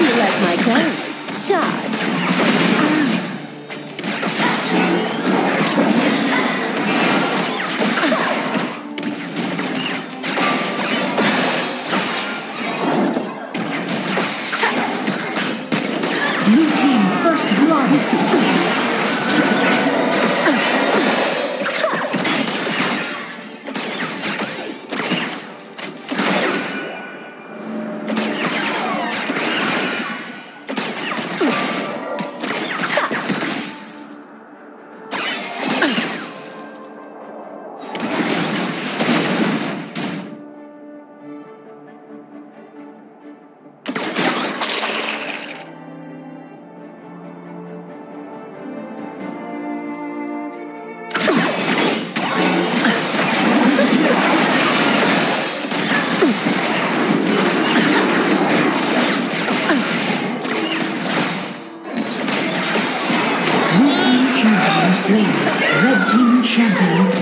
you like my guns? Shot.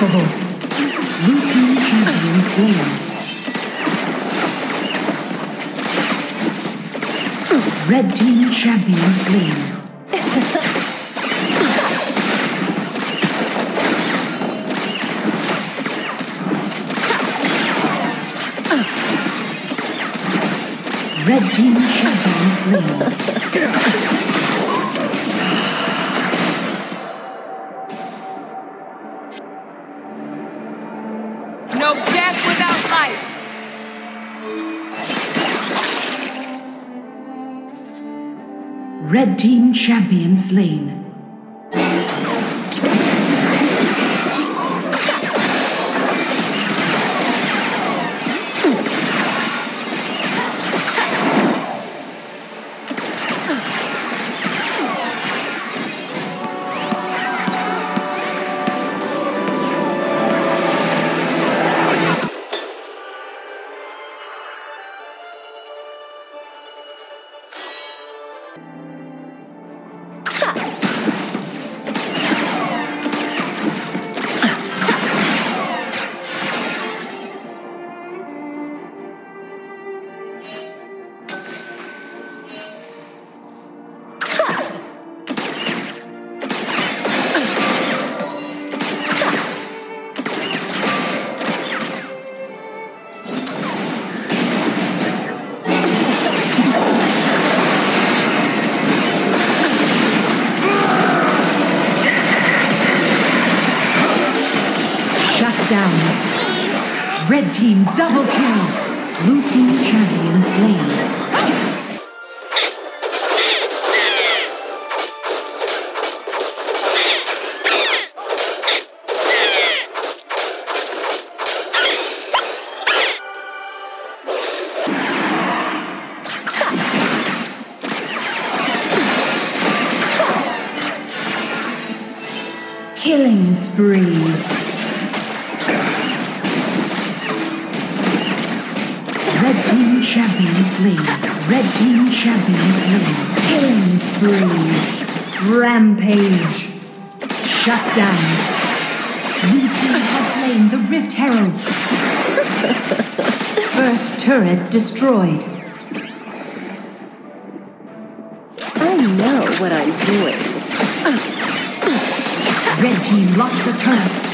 Unstoppable. Team champion slain. Red team champion slain. Red team champion slain. Red team champion slain. Shut double Red team champion slain. Red team champion slain. Killing spree. Rampage. Shut down. Blue team has slain the Rift Herald. First turret destroyed. I know what I'm doing. Red team lost the turret.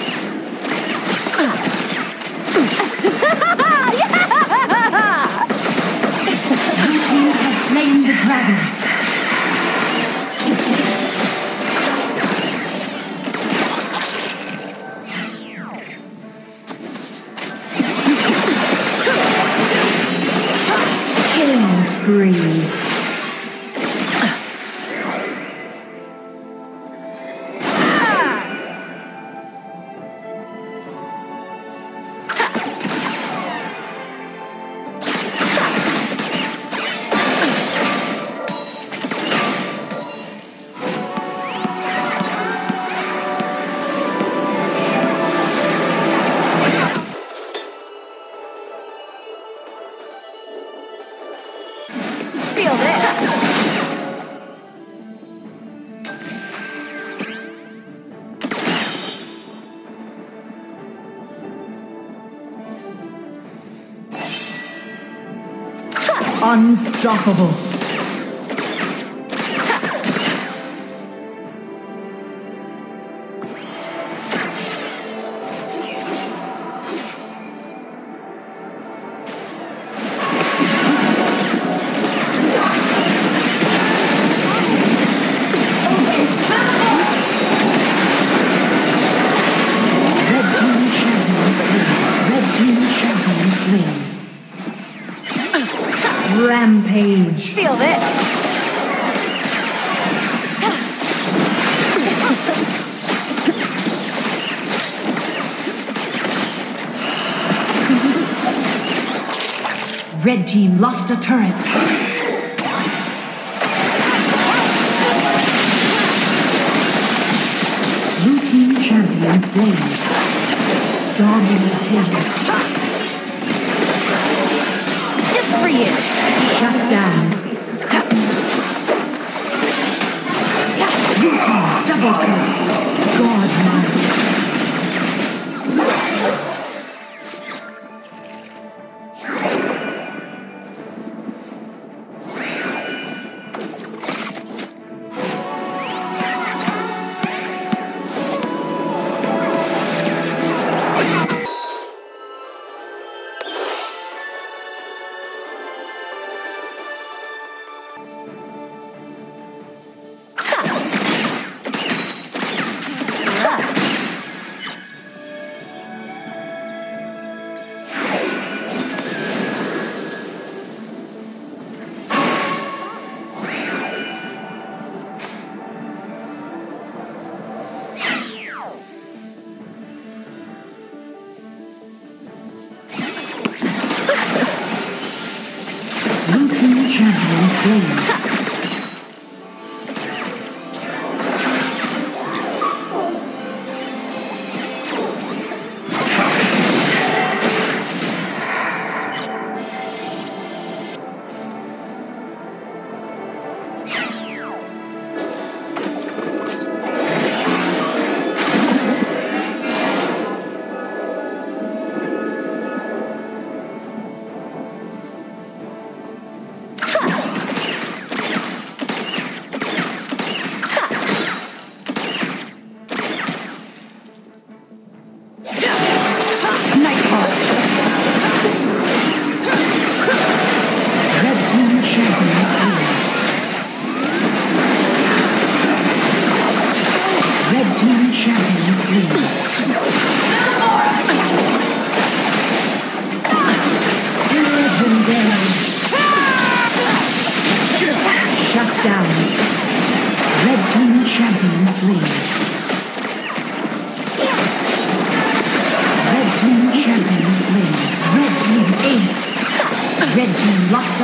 Dragon. unstoppable. Rampage. Feel it. Red team lost a turret. Blue Team champion slain. Dominated. Just for you down. Double kill.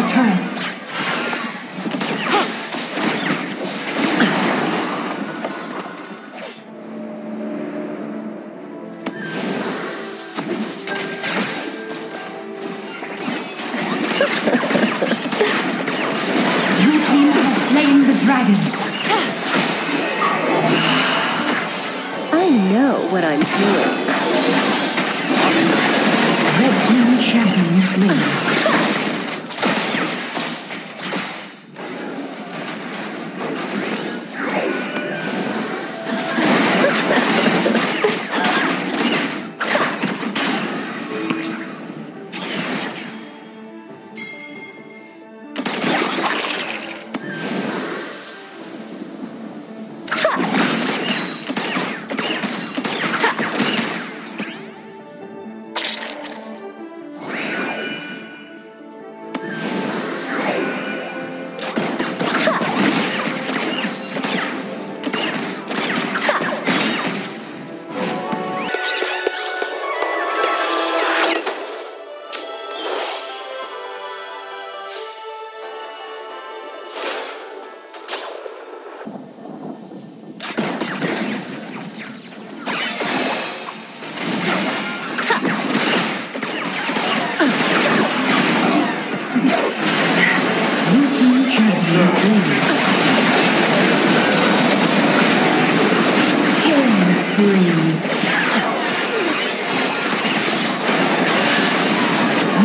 turn.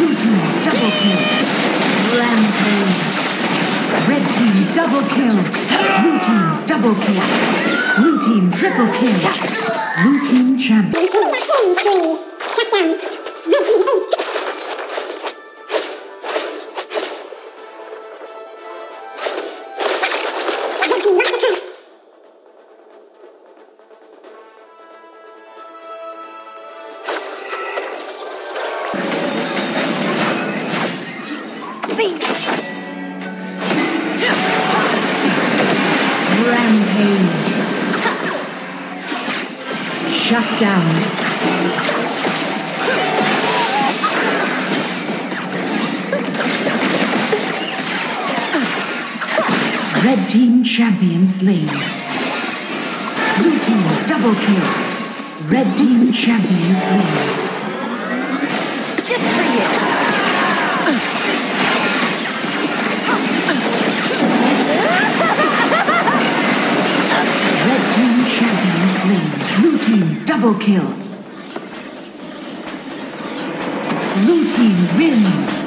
Ultimate double kill. Rampage. Red team double kill. Blue team double kill. Blue team triple kill. Blue team champion. Shut. Red team Shut down. Red team champion slain. Blue team double kill. Red team champion slain. Just for you. Red team champion slain. Blue team double kill. Blue team wins.